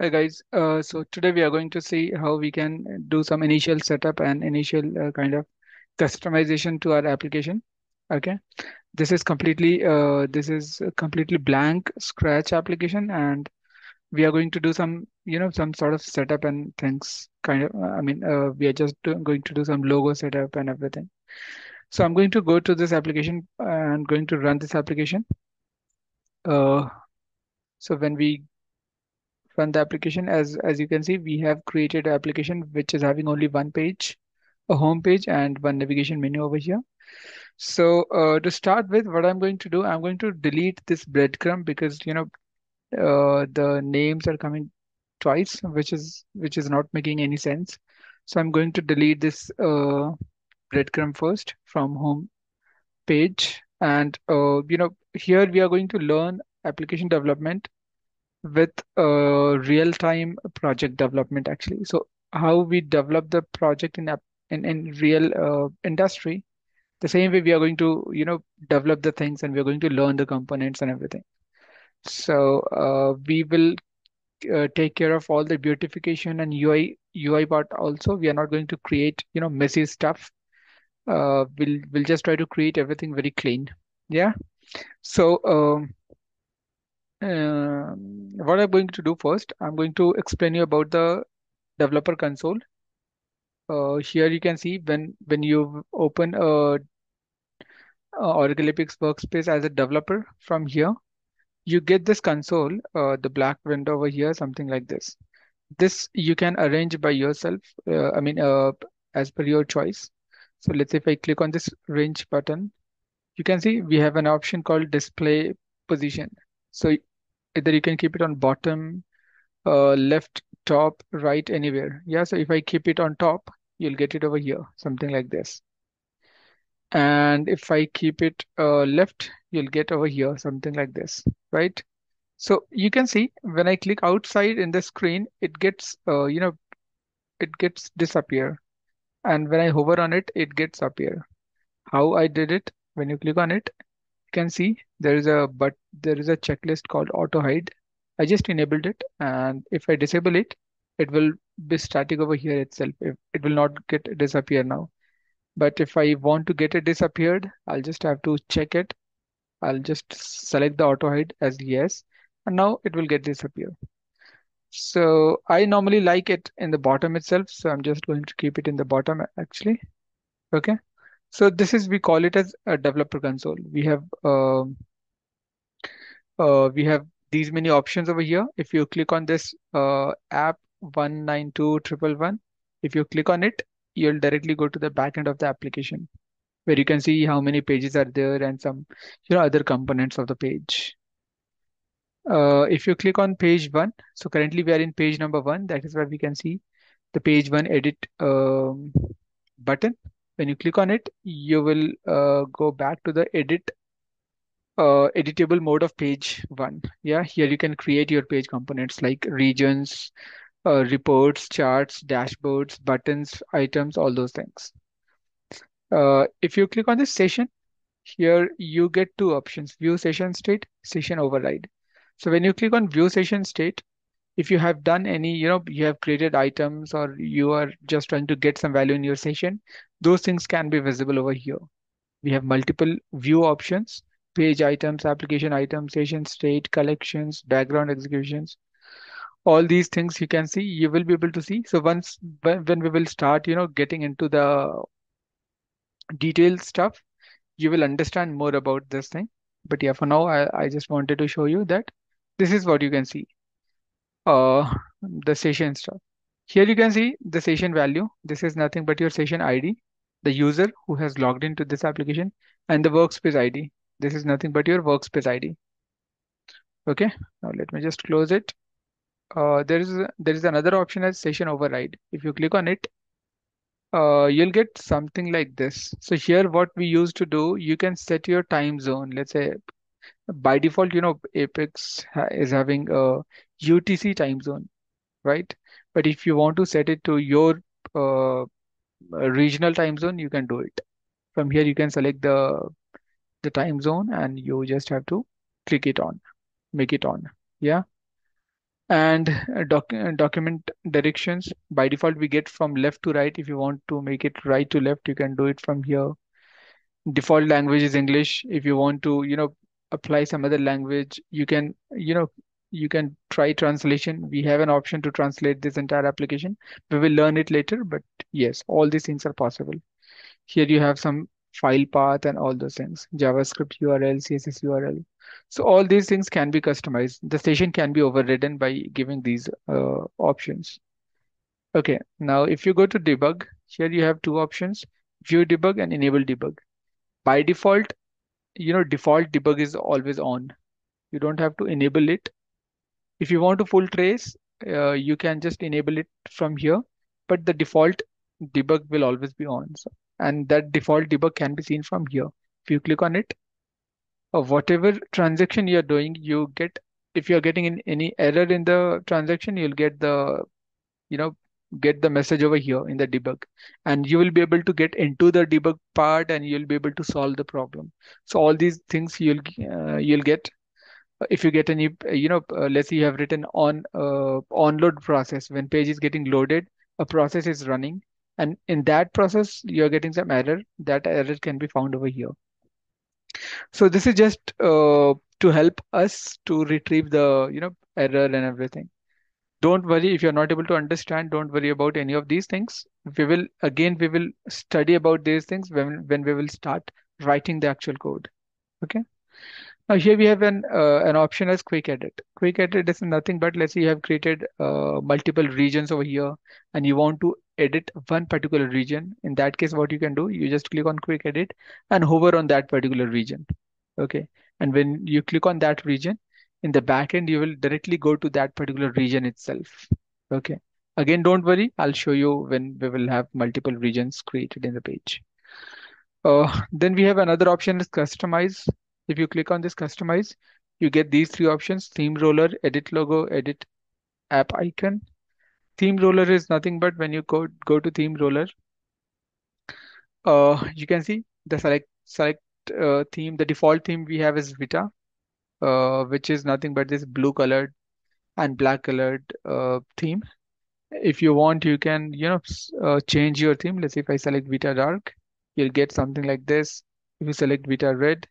Hi guys, uh, so today we are going to see how we can do some initial setup and initial uh, kind of customization to our application. Okay, this is completely uh, this is completely blank scratch application, and we are going to do some you know some sort of setup and things. Kind of, uh, I mean, uh, we are just going to do some logo setup and everything. So I'm going to go to this application and going to run this application. Uh, so when we run the application. As as you can see we have created an application which is having only one page a home page and one navigation menu over here. So uh, to start with what i'm going to do i'm going to delete this breadcrumb because you know uh, the names are coming twice which is which is not making any sense. So i'm going to delete this uh, breadcrumb first from home page. And uh, you know here we are going to learn application development with uh, real-time project development actually. So how we develop the project in app in, in real uh, industry, the same way we are going to, you know, develop the things and we're going to learn the components and everything. So uh, we will uh, take care of all the beautification and UI UI part also. We are not going to create, you know, messy stuff. Uh, we'll we'll just try to create everything very clean. Yeah. So um, um, what I'm going to do first, I'm going to explain you about the developer console. Uh, here you can see when when you open a, a Oracle Apex workspace as a developer from here, you get this console, uh, the black window over here, something like this. This you can arrange by yourself. Uh, I mean, uh, as per your choice. So let's say if I click on this range button, you can see we have an option called display position. So either you can keep it on bottom, uh, left, top, right, anywhere. Yeah, so if I keep it on top, you'll get it over here, something like this. And if I keep it uh, left, you'll get over here, something like this, right? So you can see when I click outside in the screen, it gets, uh, you know, it gets disappear. And when I hover on it, it gets appear. How I did it, when you click on it, can see there is a but there is a checklist called auto hide. I just enabled it and if I disable it, it will be static over here itself. It will not get disappear now. But if I want to get it disappeared, I'll just have to check it. I'll just select the auto hide as yes, and now it will get disappear. So I normally like it in the bottom itself. So I'm just going to keep it in the bottom actually. Okay. So this is, we call it as a developer console. We have, um, uh, we have these many options over here. If you click on this uh, app 192111, if you click on it, you'll directly go to the backend of the application where you can see how many pages are there and some, you know, other components of the page. Uh, if you click on page one, so currently we are in page number one, that is where we can see the page one edit um, button. When you click on it, you will uh, go back to the edit uh, editable mode of page one. Yeah, here you can create your page components like regions, uh, reports, charts, dashboards, buttons, items, all those things. Uh, if you click on this session, here you get two options, view session state, session override. So when you click on view session state, if you have done any, you know, you have created items or you are just trying to get some value in your session, those things can be visible over here. We have multiple view options, page items, application items, session state, collections, background executions. All these things you can see, you will be able to see. So once when we will start, you know, getting into the detailed stuff, you will understand more about this thing. But yeah, for now, I, I just wanted to show you that this is what you can see. Uh, the session stuff. Here you can see the session value. This is nothing but your session ID, the user who has logged into this application, and the workspace ID. This is nothing but your workspace ID. Okay, now let me just close it. Uh, there is there is another option as session override. If you click on it, uh, you'll get something like this. So here, what we used to do, you can set your time zone. Let's say by default, you know, Apex is having a UTC time zone, right? But if you want to set it to your uh, regional time zone, you can do it. From here, you can select the the time zone and you just have to click it on, make it on. Yeah. and uh, doc uh, document directions by default we get from left to right if you want to make it right to left you can do it from here default language is English if you want to you know apply some other language you can you know you can try translation. We have an option to translate this entire application. We will learn it later but yes all these things are possible. Here you have some file path and all those things javascript url css url so all these things can be customized. The station can be overridden by giving these uh, options. Okay now if you go to debug here you have two options. View debug and enable debug. By default you know default debug is always on. You don't have to enable it. If you want to full trace uh, you can just enable it from here but the default debug will always be on so, and that default debug can be seen from here. If you click on it uh, whatever transaction you're doing you get if you're getting in any error in the transaction you'll get the you know get the message over here in the debug. And you will be able to get into the debug part and you'll be able to solve the problem. So all these things you'll uh, you'll get if you get any you know uh, let's say you have written on uh, onload process. When page is getting loaded a process is running. And in that process you're getting some error. That error can be found over here. So this is just uh, to help us to retrieve the you know error and everything don't worry if you're not able to understand don't worry about any of these things we will again we will study about these things when when we will start writing the actual code okay now here we have an uh, an option as quick edit. Quick edit is nothing but let's say you have created uh, multiple regions over here and you want to edit one particular region. In that case, what you can do, you just click on quick edit and hover on that particular region. Okay. And when you click on that region, in the backend, you will directly go to that particular region itself. Okay. Again, don't worry. I'll show you when we will have multiple regions created in the page. Uh, then we have another option is customize. If you click on this customize, you get these three options, theme roller, edit logo, edit app icon. Theme roller is nothing but when you go, go to theme roller, uh, you can see the select select uh, theme. The default theme we have is Vita, uh, which is nothing but this blue colored and black colored uh, theme. If you want, you can, you know, uh, change your theme. Let's say if I select Vita dark, you'll get something like this. If you select Vita red,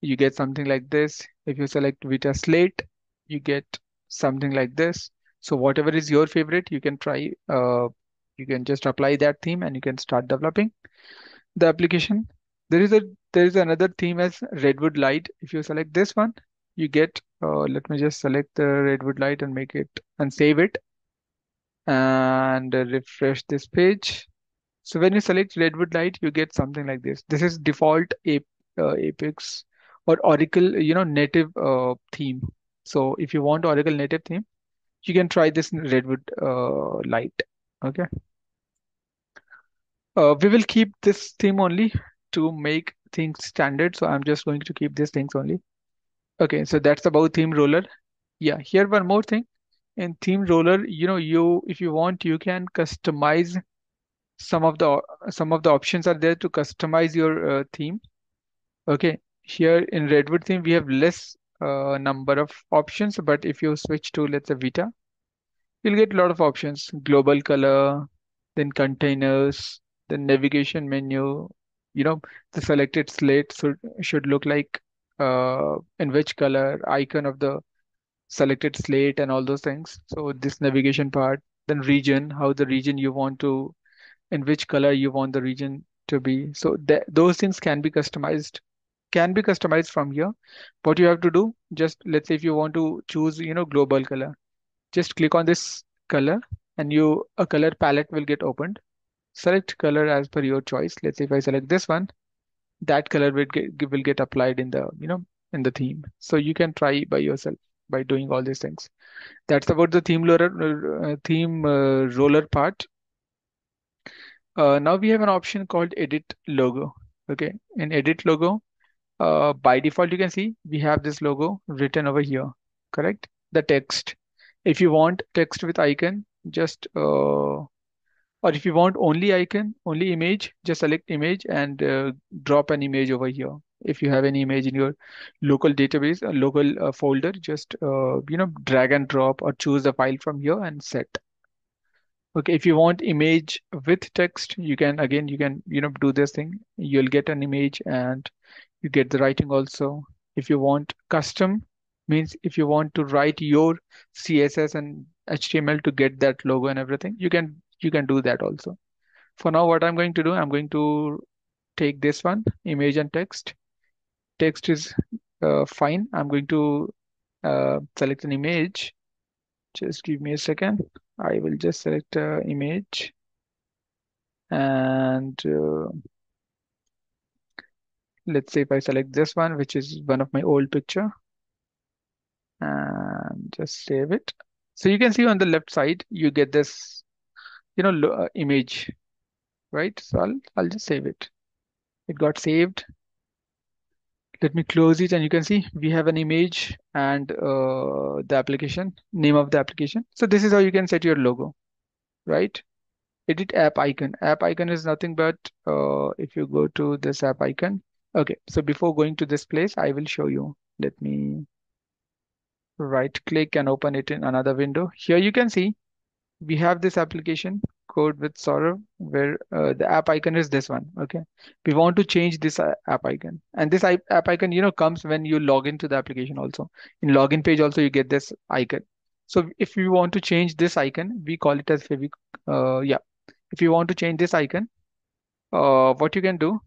you get something like this. If you select Vita Slate, you get something like this. So whatever is your favorite, you can try, uh, you can just apply that theme and you can start developing the application. There is a there is another theme as Redwood Light. If you select this one, you get, uh, let me just select the Redwood Light and make it and save it and refresh this page. So when you select Redwood Light, you get something like this. This is default Ap uh, Apex or Oracle, you know, native uh, theme. So if you want Oracle native theme, you can try this Redwood uh, Light. Okay. Uh, we will keep this theme only to make things standard. So I'm just going to keep these things only. Okay, so that's about theme roller. Yeah, here one more thing. In theme roller, you know, you if you want, you can customize some of the some of the options are there to customize your uh, theme. Okay, here in Redwood theme, we have less uh, number of options, but if you switch to, let's say, Vita, you'll get a lot of options. Global color, then containers, then navigation menu. You know, the selected slate should, should look like uh, in which color, icon of the selected slate and all those things. So this navigation part, then region, how the region you want to, in which color you want the region to be. So th those things can be customized can be customized from here. What you have to do, just let's say if you want to choose, you know, global color, just click on this color and you a color palette will get opened. Select color as per your choice. Let's say if I select this one, that color will get will get applied in the, you know, in the theme. So you can try by yourself by doing all these things. That's about the theme roller uh, theme uh, roller part. Uh, now we have an option called edit logo. Okay, in edit logo, uh, by default, you can see we have this logo written over here, correct? The text. If you want text with icon, just, or if you want only icon, only image, just select image and uh, drop an image over here. if you have any image in your local database a local uh, folder just uh, you know drag and drop or choose the file from here and set. Okay if you want image with text you can again you can you know do this thing. You'll get an image and you get the writing also. If you want custom means if you want to write your css and html to get that logo and everything you can you can do that also. For now what i'm going to do i'm going to take this one image and text. Text is uh, fine. I'm going to uh, select an image. Just give me a second. I will just select uh, image. And uh, let's say if I select this one which is one of my old picture. And just save it. So you can see on the left side you get this you know uh, image right? So I'll, I'll just save it. It got saved. Let me close it and you can see we have an image and uh, the application name of the application. So this is how you can set your logo right? Edit app icon. App icon is nothing but uh, if you go to this app icon. Okay so before going to this place I will show you. Let me right click and open it in another window. Here you can see we have this application code with Saurabh where uh, the app icon is this one okay? We want to change this uh, app icon. And this app icon you know comes when you log into the application also. In login page also you get this icon. So if you want to change this icon we call it as Fevic uh, yeah. If you want to change this icon uh, what you can do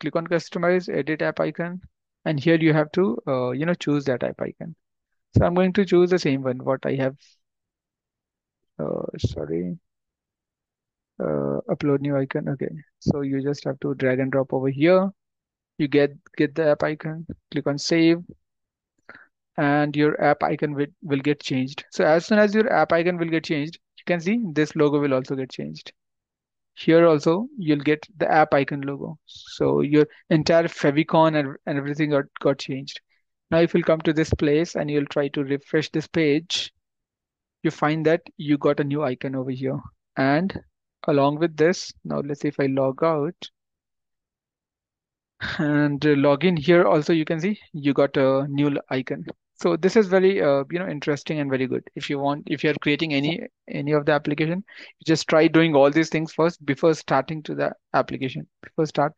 click on customize edit app icon and here you have to uh, you know choose that app icon. So I'm going to choose the same one what I have uh, sorry. Uh, upload new icon. Okay. So you just have to drag and drop over here. You get get the app icon. Click on save. And your app icon will, will get changed. So as soon as your app icon will get changed you can see this logo will also get changed. Here also you'll get the app icon logo. So your entire favicon and, and everything got, got changed. Now if you'll come to this place and you'll try to refresh this page you find that you got a new icon over here. And along with this now let's say if I log out. And log in here also you can see you got a new icon. So this is very uh, you know interesting and very good. If you want if you're creating any any of the application just try doing all these things first before starting to the application before start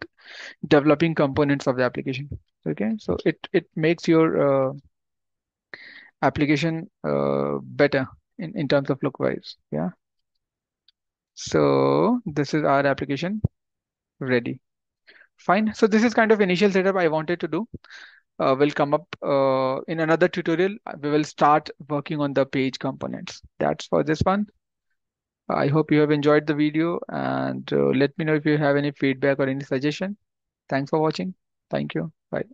developing components of the application. Okay so it it makes your uh, application uh, better in, in terms of look wise yeah? So this is our application. Ready. Fine. So this is kind of initial setup I wanted to do. Uh, will come up uh, in another tutorial. We will start working on the page components. That's for this one. I hope you have enjoyed the video and uh, let me know if you have any feedback or any suggestion. Thanks for watching. Thank you. Bye